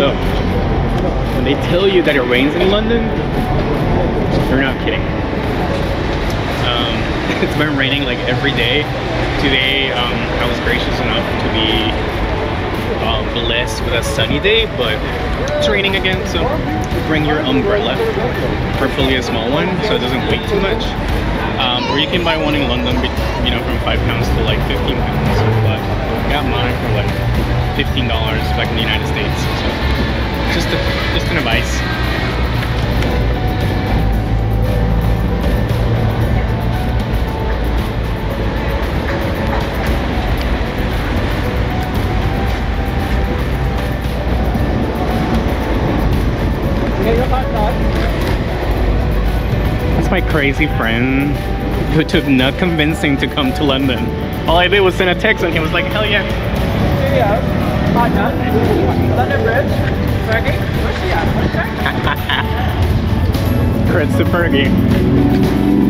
So, when they tell you that it rains in London, they're not kidding. Um, it's been raining like every day. Today, um, I was gracious enough to be uh, blessed with a sunny day, but it's raining again, so bring your umbrella, preferably a small one, so it doesn't weigh too much. You can buy one in London, you know, from five pounds to like 15 pounds. But I got mine for like $15 back in the United States. So just a, just an advice. My crazy friend who took not convincing to come to London. All I did was send a text and he was like, hell yeah. Yeah. Hot done. London Bridge. Fergie. Where's she at? Creds to Fergie.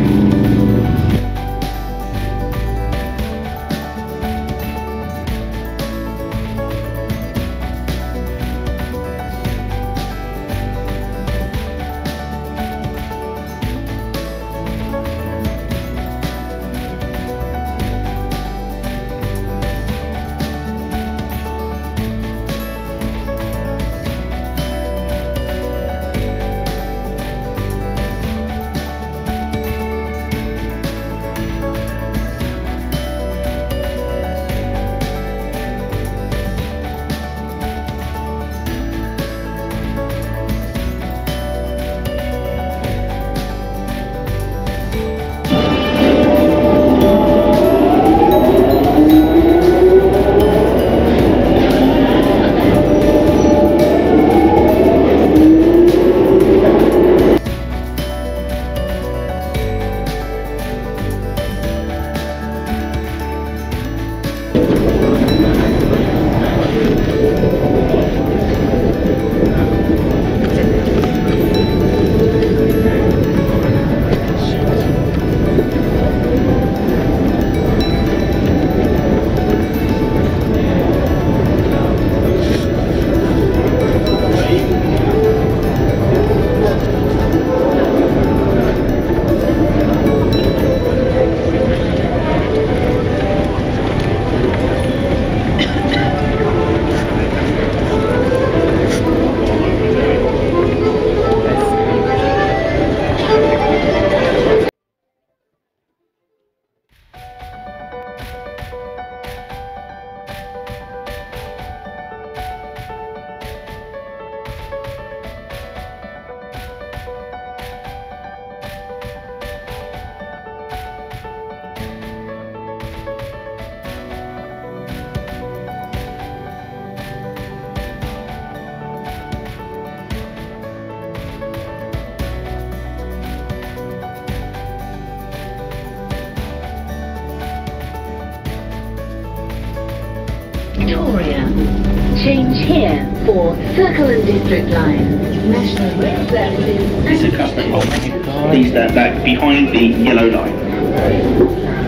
Change here for Circle and District Line. National Rail Services. This is customer hold. Oh, Please stand uh, back behind the yellow line.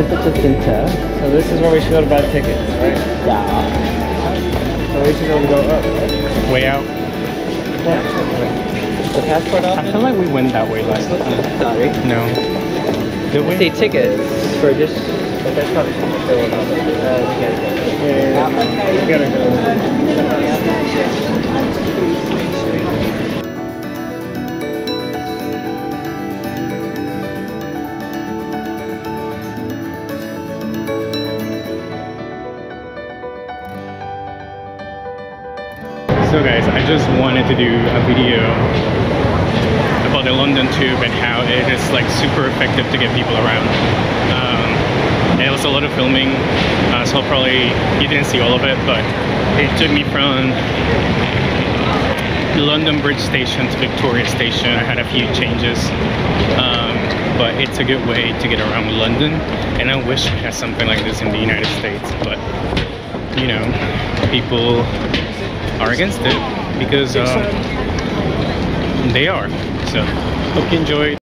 This is this. So this is where we should go to buy tickets, right? Yeah. So we should be able to go up, right? Way out. The passport I feel like we went that way last time. Sorry. No. Did we? Say tickets for this. But that's probably something to fill out. Uh, we gotta. Yeah, we gotta go. Guys, I just wanted to do a video about the London Tube and how it is like super effective to get people around. Um, it was a lot of filming, uh, so probably you didn't see all of it, but it took me from London Bridge Station to Victoria Station. I had a few changes, um, but it's a good way to get around London. And I wish we had something like this in the United States, but you know, people are against it because um, they are. So hope you enjoyed.